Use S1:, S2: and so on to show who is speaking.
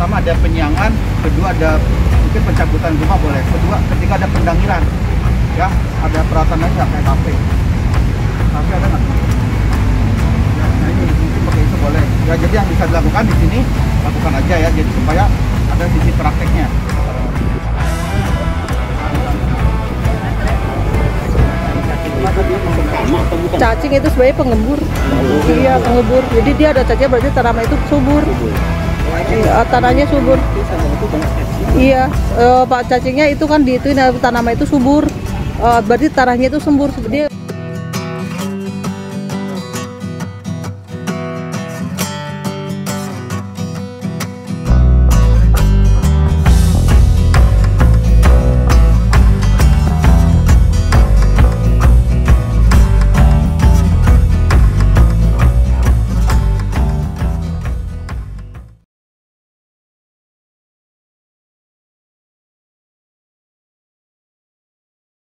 S1: pertama ada penyiangan kedua ada mungkin pencabutan rumah boleh kedua ketika ada pendangiran ya ada peralatan lain kayak tapi kafe ada nggak? Ya, nah ini mungkin pakai itu boleh. Ya jadi yang bisa dilakukan di sini lakukan aja ya jadi supaya ada sisi prakteknya.
S2: Cacing itu sebenarnya pengembur iya pengembur jadi dia ada cacing berarti tanaman itu subur. Iya, tanahnya subur. Iya, eh, Pak cacingnya itu kan di itu tanaman itu subur. Eh, berarti tanahnya itu subur. Dia